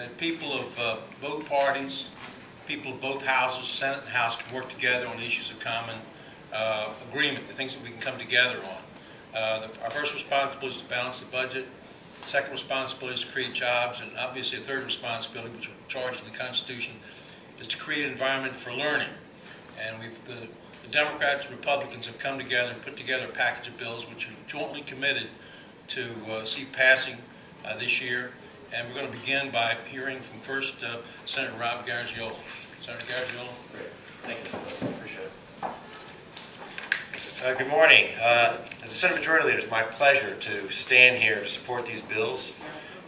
that people of uh, both parties, people of both houses, Senate and House, can work together on issues of common uh, agreement, the things that we can come together on. Uh, the- Our first responsibility is to balance the budget. Second responsibility is to create jobs, and obviously a third responsibility, which is charged in the Constitution, is to create an environment for learning. And we've, the the Democrats and Republicans have come together and put together a package of bills which are jointly committed to uh, see passing uh, this year. And we're going to begin by hearing from first uh, Senator Rob Garagiola. Senator Garagiola? Thank you, appreciate it. Uh, Good morning. Uh, As a Senate Majority Leader, it's my pleasure to stand here to support these bills.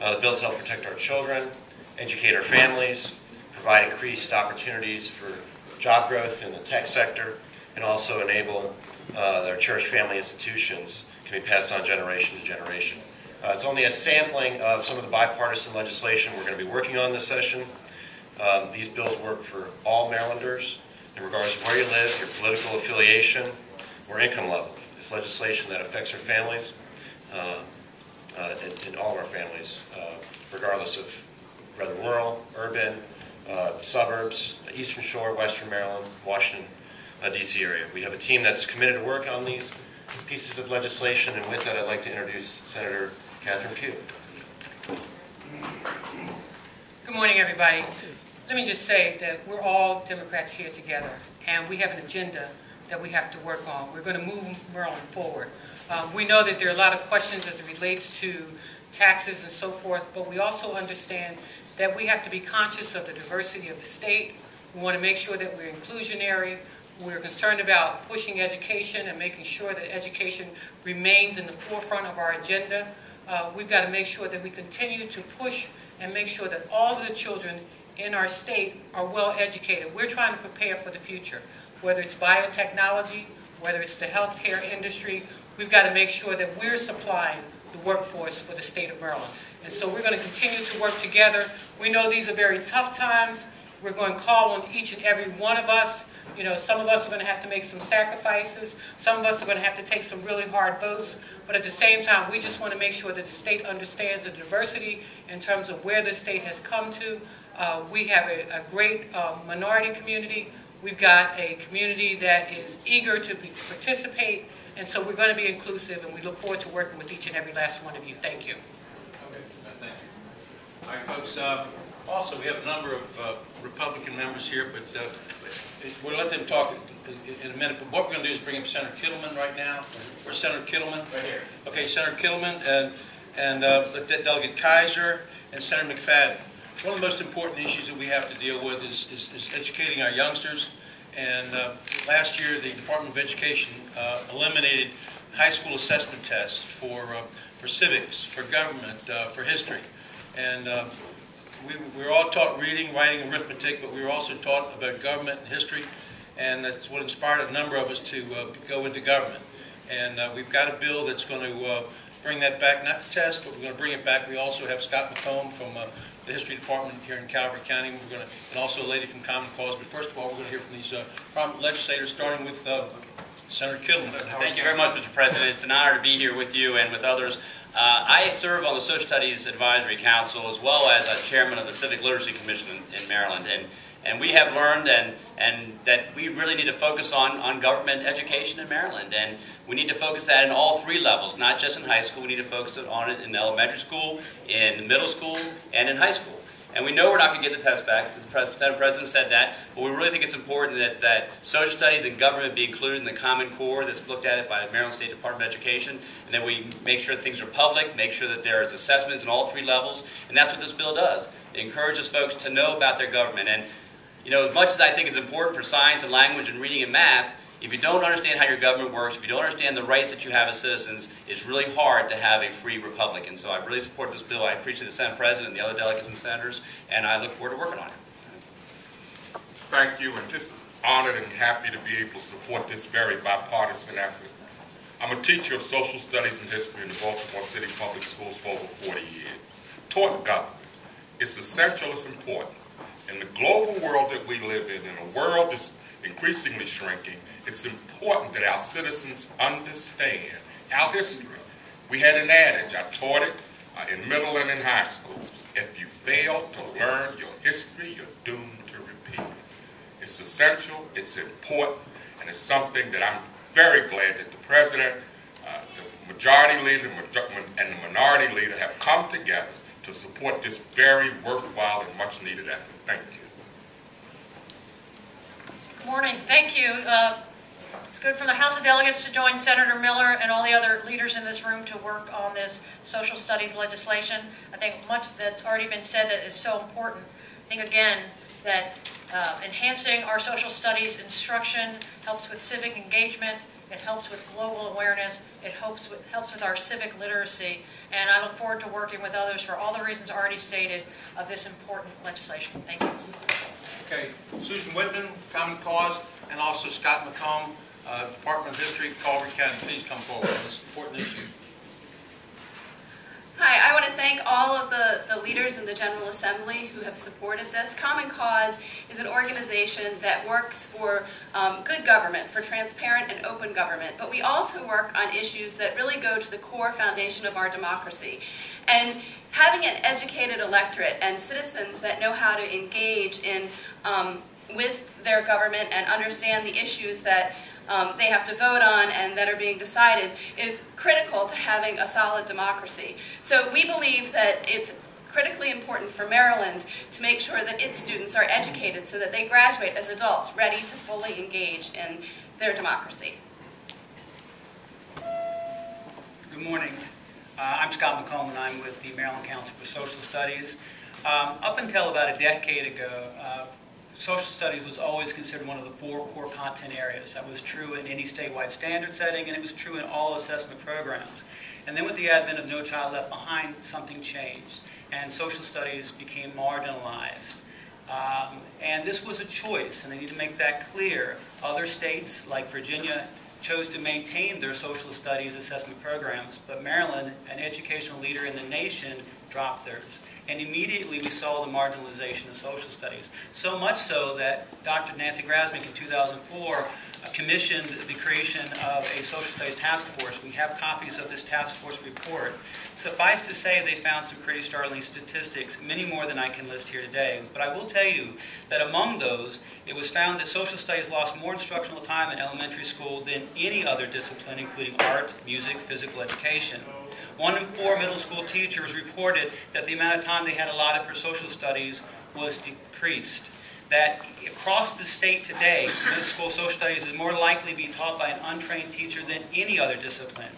Uh, The bills help protect our children, educate our families, provide increased opportunities for job growth in the tech sector, and also enable uh, that our church family institutions can be passed on generation to generation. Uh, It's only a sampling of some of the bipartisan legislation we're going to be working on this session. Um, These bills work for all Marylanders, in regards to where you live, your political affiliation, or income level. It's legislation that affects our families, uh, uh, and and all of our families, uh, regardless of whether rural, urban, uh, suburbs, Eastern Shore, Western Maryland, Washington, uh, D.C. area. We have a team that's committed to work on these pieces of legislation, and with that, I'd like to introduce Senator Catherine Pugh. Good morning, everybody. Let me just say that we're all Democrats here together, and we have an agenda that we have to work on. We're going to move Maryland forward. Um, We know that there are a lot of questions as it relates to taxes and so forth, but we also understand that we have to be conscious of the diversity of the state. We want to make sure that we're inclusionary. We're concerned about pushing education and making sure that education remains in the forefront of our agenda. Uh, We've got to make sure that we continue to push and make sure that all of the children in our state are well educated. We're trying to prepare for the future, whether it's biotechnology, whether it's the healthcare industry. We've got to make sure that we're supplying the workforce for the state of Maryland. And so we're going to continue to work together. We know these are very tough times. We're going to call on each and every one of us. You know, some of us are going to have to make some sacrifices. Some of us are going to have to take some really hard votes. But at the same time, we just want to make sure that the state understands the diversity in terms of where the state has come to. Uh, we have a, a great uh, minority community. We've got a community that is eager to be, participate. And so we're going to be inclusive, and we look forward to working with each and every last one of you. Thank you. Okay, thank you. All right, folks, uh, also, we have a number of uh, Republican members here, but uh, we'll let them talk in- a minute. But what we're going to do is bring up Senator Kittleman right now. Where's Senator Kittleman? Right here. Okay, Senator Kittleman and and uh, De- Delegate Kaiser and Senator McFadden. One of the most important issues that we have to deal with is is is educating our youngsters. And uh, last year, the Department of Education uh, eliminated high school assessment tests for uh, for civics, for government, uh, for history. And uh, we we were all taught reading, writing, arithmetic, but we were also taught about government and history, and that's what inspired a number of us to uh, go into government. And uh, we've got a bill that's going to uh, bring that back, not the test, but we're going to bring it back. We also have Scott McComb from uh, the History Department here in Calvert County. We're going to, and also a lady from Common Cause. But first of all, we're going to hear from these uh, prominent legislators, starting with uh, Senator Kittleman. Thank you very much, Mr. President. It's an honor to be here with you and with others. Uh, I serve on the Social Studies Advisory Council as well as a chairman of the Civic Literacy Commission in, in Maryland. And, and we have learned and, and that we really need to focus on, on government education in Maryland. And we need to focus that in all three levels, not just in high school. We need to focus on it in elementary school, in middle school, and in high school. And we know we're not going to get the test back. The Senate President said that. But we really think it's important that, that social studies and government be included in the Common Core that's looked at it by the Maryland State Department of Education. And that we make sure that things are public, make sure that there's assessments in all three levels. And that's what this bill does. It encourages folks to know about their government. And, you know, as much as I think it's important for science and language and reading and math, if you don't understand how your government works, if you don't understand the rights that you have as citizens, it's really hard to have a free republic. And so I really support this bill. I appreciate the Senate President and the other delegates and senators, and I look forward to working on it. Thank you, and just honored and happy to be able to support this very bipartisan effort. I'm a teacher of social studies and history in the Baltimore City Public Schools for over 40 years. Taught government. It's essential, it's important. In the global world that we live in, in a world that's increasingly shrinking, it's important that our citizens understand our history. We had an adage, I taught it uh, in middle and in high schools. If you fail to learn your history, you're doomed to repeat it. It's essential, it's important, and it's something that I'm very glad that the president, uh, the majority leader, and the minority leader have come together to support this very worthwhile and much-needed effort. Thank you. Good Morning, thank you. Uh, It's good for the House of Delegates to join Senator Miller and all the other leaders in this room to work on this social studies legislation. I think much that's already been said that is so important. I think, again, that uh, enhancing our social studies instruction helps with civic engagement, it helps with global awareness, it helps with, helps with our civic literacy, and I look forward to working with others for all the reasons already stated of this important legislation. Thank you. Okay, Susan Whitman, Common Cause, and also Scott McComb, uh, Department of History, Calvert County, please come forward on this important issue. Hi, I want to thank all of the, the leaders in the General Assembly who have supported this. Common Cause is an organization that works for um, good government, for transparent and open government, but we also work on issues that really go to the core foundation of our democracy. And having an educated electorate and citizens that know how to engage in um, with their government and understand the issues that um, they have to vote on and that are being decided is critical to having a solid democracy. So we believe that it's critically important for Maryland to make sure that its students are educated so that they graduate as adults ready to fully engage in their democracy. Good morning. Uh, I'm Scott McComb, and I'm with the Maryland Council for Social Studies. Um, Up until about a decade ago, uh, social studies was always considered one of the four core content areas. That was true in any statewide standard setting, and it was true in all assessment programs. And then with the advent of No Child Left Behind, something changed, and social studies became marginalized. Um, And this was a choice, and I need to make that clear. Other states, like Virginia, chose to maintain their social studies assessment programs, but Maryland, an educational leader in the nation, dropped theirs. And immediately we saw the marginalization of social studies. So much so that Dr. Nancy Grasmick in 2004 uh, commissioned the creation of a social studies task force. We have copies of this task force report. Suffice to say, they found some pretty startling statistics, many more than I can list here today. But I will tell you that among those, it was found that social studies lost more instructional time in elementary school than any other discipline, including art, music, physical education. One in four middle school teachers reported that the amount of time they had allotted for social studies was decreased. That across the state today, middle school social studies is more likely to be taught by an untrained teacher than any other discipline.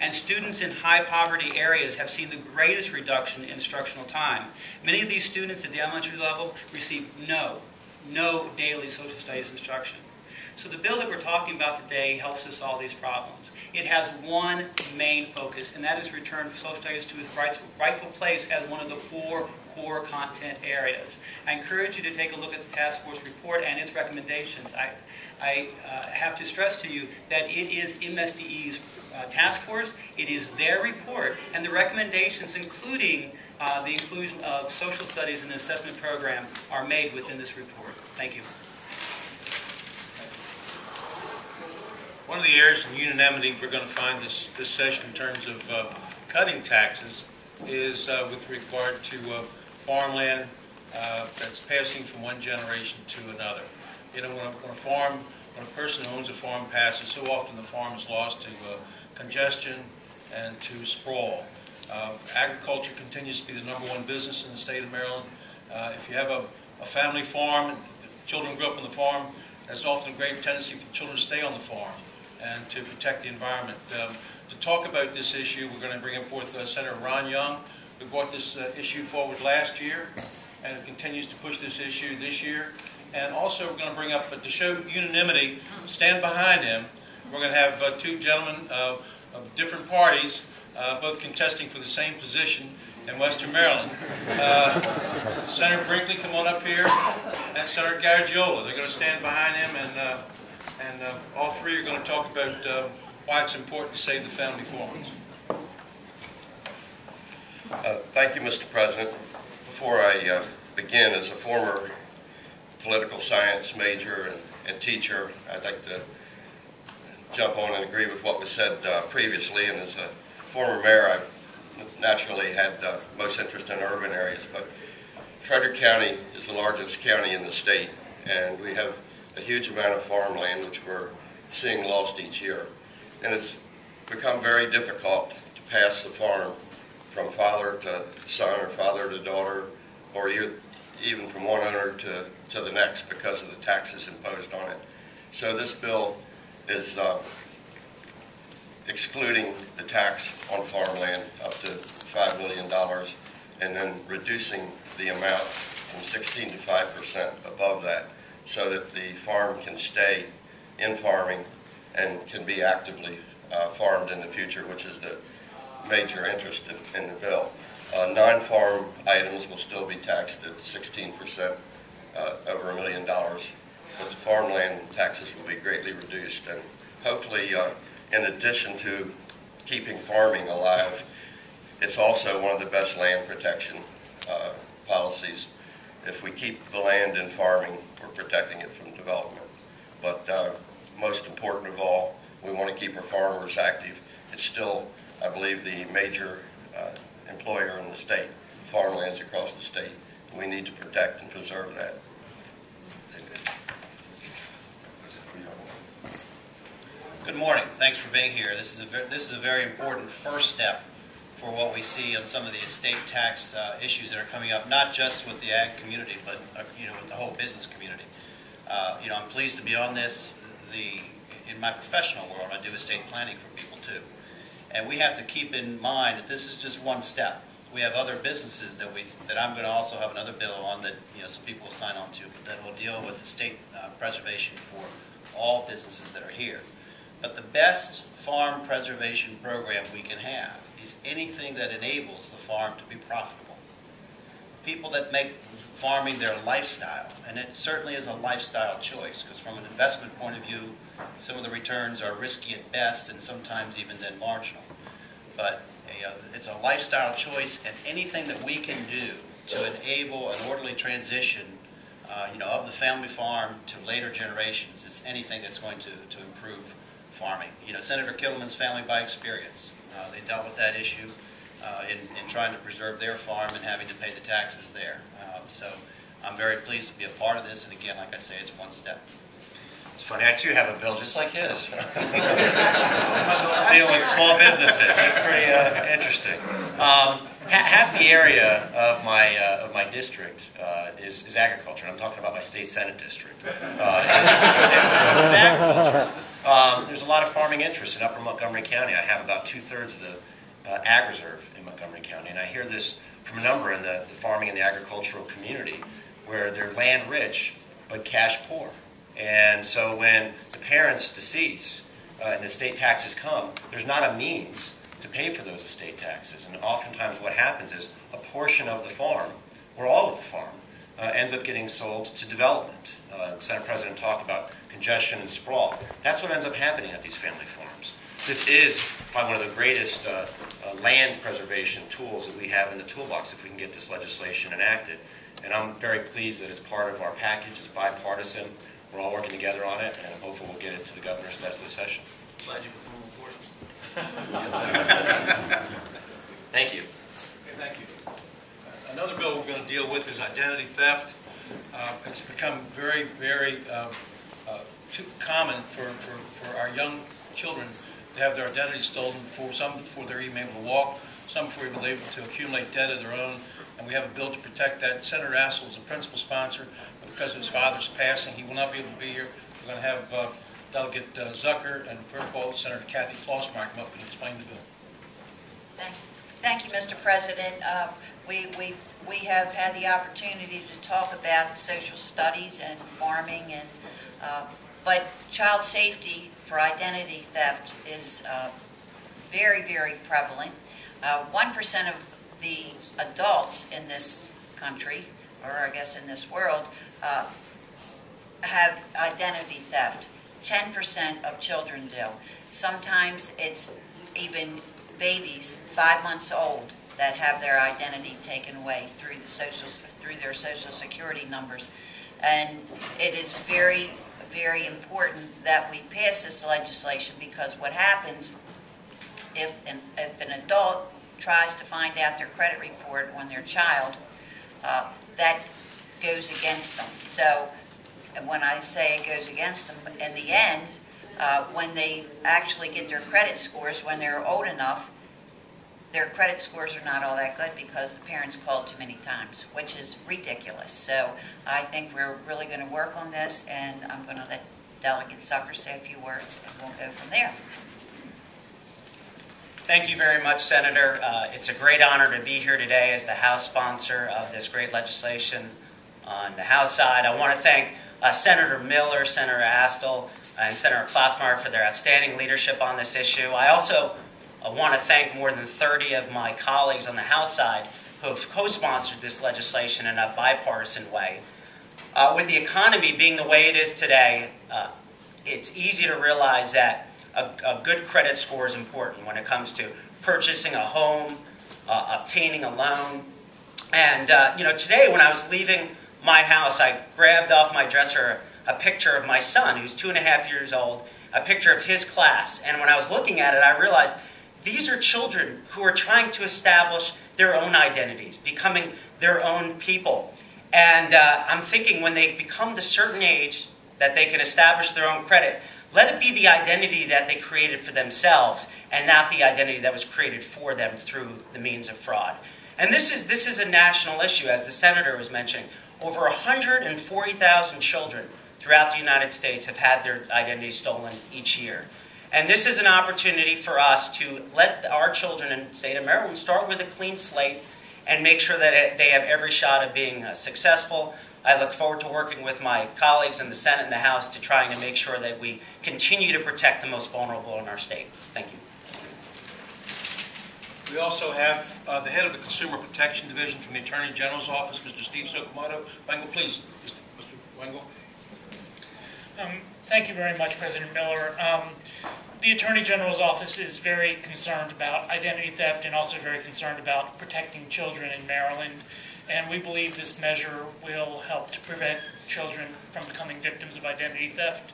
And students in high poverty areas have seen the greatest reduction in instructional time. Many of these students at the elementary level receive no, no daily social studies instruction. So the bill that we're talking about today helps us solve these problems. It has one main focus, and that is return social studies to its rightful place as one of the four core content areas. I encourage you to take a look at the task force report and its recommendations. I, I uh, have to stress to you that it is MSDE's uh, task force, it is their report, and the recommendations, including uh, the inclusion of social studies in the assessment program, are made within this report. Thank you. One of the areas of unanimity we're going to find this, this session in terms of uh, cutting taxes is uh, with regard to uh, farmland uh, that's passing from one generation to another. You know, when a, when a farm, when a person owns a farm passes, so often the farm is lost to uh, congestion and to sprawl. Uh, Agriculture continues to be the number one business in the state of Maryland. If you have a, a family farm, children grew up on the farm, there's often a great tendency for the children to stay on the farm and to protect the environment. Um, To talk about this issue, we're going to bring forth uh, Senator Ron Young, who brought this uh, issue forward last year and continues to push this issue this year. And also, we're going to bring up, but to show unanimity, stand behind him, we're going to have uh, two gentlemen uh, of different parties, uh, both contesting for the same position in Western Maryland. Uh, Senator Brinkley, come on up here, and Senator Garagiola. They're going to stand behind him, and, uh, and uh, all three are going to talk about uh, why it's important to save the family farms. Uh, Thank you, Mr. President. Before I uh, begin, as a former political science major and- and teacher, I'd like to jump on and agree with what was said uh, previously. And as a former mayor, I've naturally had most interest in urban areas. But Frederick County is the largest county in the state, and we have a huge amount of farmland which we're seeing lost each year. And it's become very difficult to pass the farm from father to son or father to daughter, or even from one owner to, to the next because of the taxes imposed on it. So this bill is uh, excluding the tax on farmland up to $5 million and then reducing the amount from 16 to 5% above that so that the farm can stay in farming and can be actively uh, farmed in the future, which is the major interest in, in the bill. Uh, non-farm items will still be taxed at 16%, uh, over a million dollars, but the farmland taxes will be greatly reduced. And hopefully, uh, in addition to keeping farming alive, it's also one of the best land protection uh, policies. If we keep the land in farming, we're protecting it from development. But uh, most important of all, we want to keep our farmers active. It's still, I believe, the major uh, employer in the state, farmlands across the state. We need to protect and preserve that. Good morning. Thanks for being here. This is a this is a very important first step for what we see on some of the estate tax uh, issues that are coming up, not just with the ag community, but uh, you know with the whole business community. Uh, you know, I'm pleased to be on this. The in my professional world, I do estate planning for people too, and we have to keep in mind that this is just one step. We have other businesses that we that I'm going to also have another bill on that you know some people will sign on to, but that will deal with estate uh, preservation for all businesses that are here. But the best farm preservation program we can have is anything that enables the farm to be profitable. People that make farming their lifestyle, and it certainly is a lifestyle choice, because from an investment point of view, some of the returns are risky at best and sometimes even then marginal. But it's a lifestyle choice, and anything that we can do to enable an orderly transition, uh, you know, of the family farm to later generations is anything that's going to, to improve farming. You know, Senator Kittleman's family by experience, uh, they dealt with that issue uh, in, in trying to preserve their farm and having to pay the taxes there. Um, so I'm very pleased to be a part of this, and again, like I say, it's one step. It's funny, I too have a bill just like his. Dealing with small businesses, it's pretty uh, interesting. Um, ha- Half the area of my, uh, of my district uh, is is agriculture, I'm talking about my state senate district. Uh, it's agriculture. Um, There's a lot of farming interest in upper Montgomery County. I have about two-thirds of the uh, ag reserve in Montgomery County, and I hear this from a number in the the farming and the agricultural community, where they're land rich but cash poor. And so when the parents decease uh, and the state taxes come, there's not a means to pay for those estate taxes. And oftentimes what happens is a portion of the farm, or all of the farm, uh, ends up getting sold to development. Uh, the Senate President talked about congestion and sprawl. That's what ends up happening at these family farms. This is probably one of the greatest uh, uh, land preservation tools that we have in the toolbox if we can get this legislation enacted. And I'm very pleased that it's part of our package, it's bipartisan, we're all working together on it, and I'm hopeful we'll get it to the governor's desk this session. Glad you could come on board. Thank you. Okay, thank you. Another bill we're going to deal is identity theft. Uh, It's become very, very uh, uh, too common for, for, for our young children to have their identity stolen before, some before they're even able to walk, some before they're even able to accumulate debt of their own, and we have a bill to protect that. Senator Astle is the principal sponsor, but because of his father's passing, he will not be able to be here. We're going to have uh, Delegate uh, Zucker and first of all, Senator Kathy Klausmeyer come up and explain the bill. Thank thank you, Mr. President. Uh, We we we have had the opportunity to talk about social studies and farming, and uh, but child safety for identity theft is uh, very, very prevalent. Uh, 1% of the adults in this country, or I guess in this world, uh, have identity theft. 10% of children do. Sometimes it's even babies, five months old, that have their identity taken away through the social, through their social security numbers. And it is very, very important that we pass this legislation because what happens if an, if an adult tries to find out their credit report on their child, uh, that goes against them. So, when I say it goes against them, in the end, uh, when they actually get their credit scores, when they're old enough, their credit scores are not all that good because the parents called too many times, which is ridiculous. So I think we're really going to work on this, and I'm going to let Delegate Zucker say a few words, and we'll go from there. Thank you very much, Senator. Uh, It's a great honor to be here today as the House sponsor of this great legislation on the House side. I want to thank uh, Senator Miller, Senator Astle, and Senator Klausmeyer for their outstanding leadership on this issue. I also uh, want to thank more than 30 of my colleagues on the House side who have co-sponsored this legislation in a bipartisan way. Uh, With the economy being the way it is today, uh, it's easy to realize that a, a good credit score is important when it comes to purchasing a home, uh, obtaining a loan. And, uh, you know, today when I was leaving my house, I grabbed off my dresser a picture of my son, who's two and a half years old, a picture of his class. And when I was looking at it, I realized these are children who are trying to establish their own identities, becoming their own people. And uh, I'm thinking when they become the certain age that they can establish their own credit, let it be the identity that they created for themselves and not the identity that was created for them through the means of fraud. And this is, this is a national issue, as the senator was mentioning. Over 140,000 children throughout the United States have had their identity stolen each year. And this is an opportunity for us to let our children in the state of Maryland start with a clean slate and make sure that they have every shot of being uh, successful. I look forward to working with my colleagues in the Senate and the House to trying to make sure that we continue to protect the most vulnerable in our state. Thank you. We also have uh, the head of the Consumer Protection Division from the Attorney General's Office, Mr. Steve Sakamoto. Wengel, please. Mr. Wengel. Um, Thank you very much, President Miller. Um, The Attorney General's office is very concerned about identity theft and also very concerned about protecting children in Maryland. And we believe this measure will help to prevent children from becoming victims of identity theft.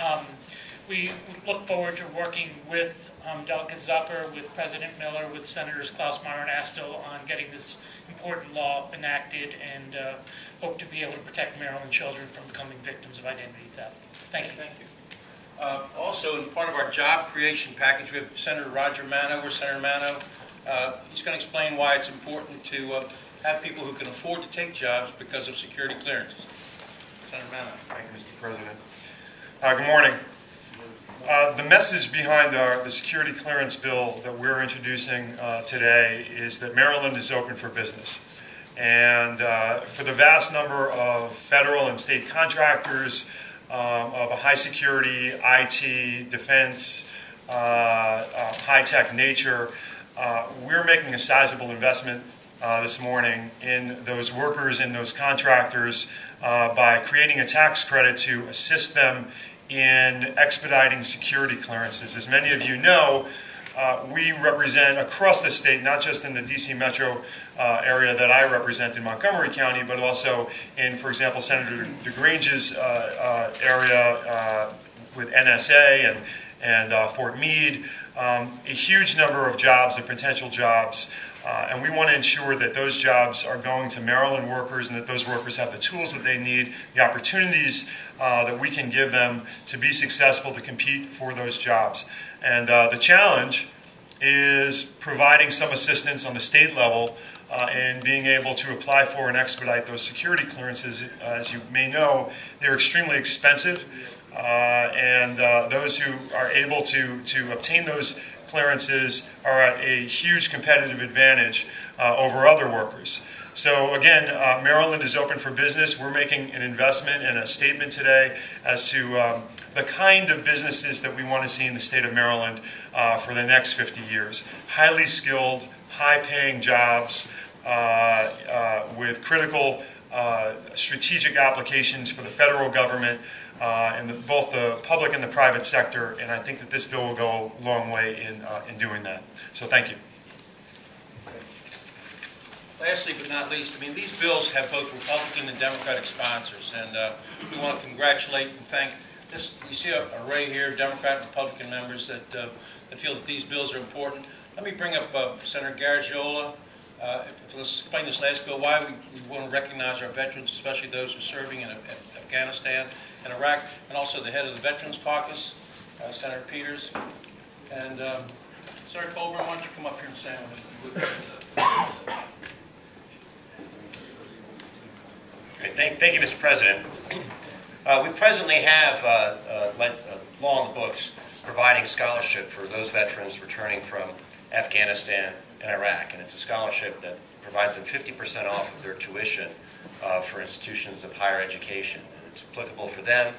Um, We look forward to working with um, Delegate Zucker, with President Miller, with Senators Klausmeyer and Astle on getting this important law enacted and uh, hope to be able to protect Maryland children from becoming victims of identity theft. Thank you. Thank you. Uh, Also, in part of our job creation package, we have Senator Roger Manno. Where's Senator Manno? Uh, He's going to explain why it's important to uh, have people who can afford to take jobs because of security clearances. Senator Manno. Thank you, Mr. President. Uh, Good morning. Uh, The message behind our- the security clearance bill that we're introducing uh, today is that Maryland is open for business. And uh, for the vast number of federal and state contractors um, of a high-security, IT, defense, uh, uh, high-tech nature, uh, we're making a sizable investment uh, this morning in those workers and those contractors uh, by creating a tax credit to assist them in expediting security clearances. As many of you know, uh, we represent across the state, not just in the DC metro uh, area that I represent in Montgomery County, but also in, for example, Senator DeGrange's uh, uh, area uh, with NSA and, and uh, Fort Meade, um, a huge number of jobs and potential jobs. Uh, and we want to ensure that those jobs are going to Maryland workers and that those workers have the tools that they need, the opportunities uh, that we can give them to be successful to compete for those jobs. And uh, the challenge is providing some assistance on the state level uh, in being able to apply for and expedite those security clearances. As you may know, they're extremely expensive, uh, and uh, those who are able to, to obtain those clearances are at a huge competitive advantage uh, over other workers. So again, uh, Maryland is open for business. We're making an investment and a statement today as to um, the kind of businesses that we want to see in the state of Maryland uh, for the next 50 years. Highly skilled, high-paying jobs uh, uh, with critical uh, strategic applications for the federal government uh, and the, both the public and the private sector. And I think that this bill will go a long way in, uh, in doing that. So thank you. Lastly but not least, I mean, these bills have both Republican and Democratic sponsors, and uh, we want to congratulate and thank this, you see a array here of Democrat and Republican members that, uh, that feel that these bills are important. Let me bring up uh, Senator Garagiola, Uh, Let's explain this last bill, why we we want to recognize our veterans, especially those who are serving in Af- Afghanistan and Iraq, and also the head of the Veterans Caucus, uh, Senator Peters. And um, Senator Colburn, why don't you come up here and stand with? Great. Thank, thank you, Mr. President. Uh, we presently have uh, uh, le- uh, law in the books providing scholarship for those veterans returning from Afghanistan and Iraq, and it's a scholarship that provides them 50% off of their tuition uh, for institutions of higher education. And it's applicable for them,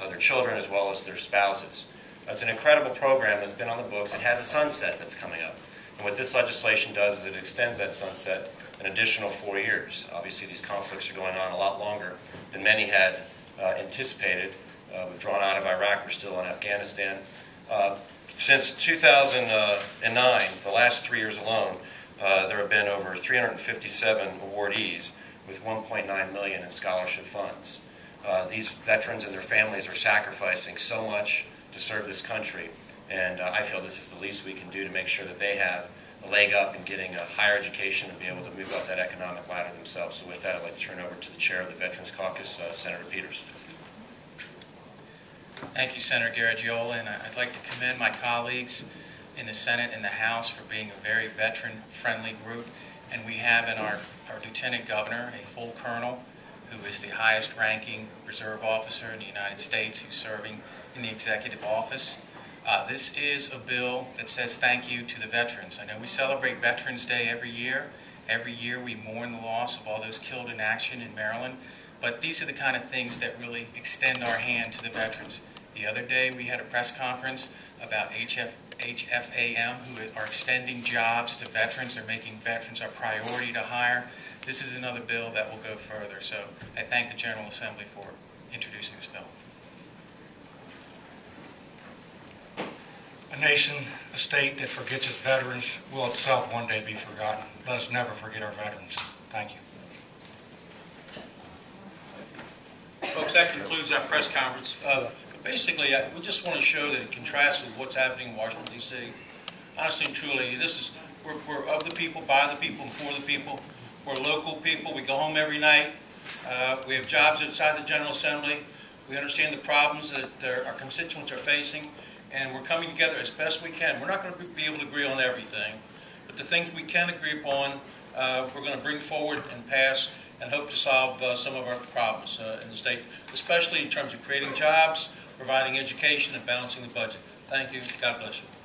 uh, their children, as well as their spouses. It's an incredible program that's been on the books. It has a sunset that's coming up. And what this legislation does is it extends that sunset an additional four years. Obviously, these conflicts are going on a lot longer than many had uh, anticipated. Uh, We've drawn out of Iraq, we're still in Afghanistan. Uh, Since 2009, the last three years alone, uh, there have been over 357 awardees with 1.9 million in scholarship funds. Uh, These veterans and their families are sacrificing so much to serve this country, and uh, I feel this is the least we can do to make sure that they have a leg up in getting a higher education and be able to move up that economic ladder themselves. So with that, I'd like to turn over to the chair of the Veterans Caucus, uh, Senator Peters. Thank you, Senator Garagiola, and I'd like to commend my colleagues in the Senate and the House for being a very veteran-friendly group. And we have in our our Lieutenant Governor a full colonel who is the highest-ranking reserve officer in the United States who's serving in the executive office. Uh, This is a bill that says thank you to the veterans. I know we celebrate Veterans Day every year. Every year, we mourn the loss of all those killed in action in Maryland. But these are the kind of things that really extend our hand to the veterans. The other day, we had a press conference about HF, HFAM, who are extending jobs to veterans. They're making veterans a priority to hire. This is another bill that will go further. So I thank the General Assembly for introducing this bill. A nation, a state that forgets its veterans will itself one day be forgotten. Let us never forget our veterans. Thank you. Folks, that concludes our press conference. Uh, Basically, uh, we just want to show that it contrasts with what's happening in Washington DC. Honestly and truly, this is, we're, we're of the people, by the people, and for the people. We're local people. We go home every night. Uh, We have jobs outside the General Assembly. We understand the problems that our constituents are facing, and we're coming together as best we can. We're not going to be able to agree on everything, but the things we can agree upon, uh, we're going to bring forward and pass and hope to solve uh, some of our problems uh, in the state, especially in terms of creating jobs, providing education, and balancing the budget. Thank you. God bless you.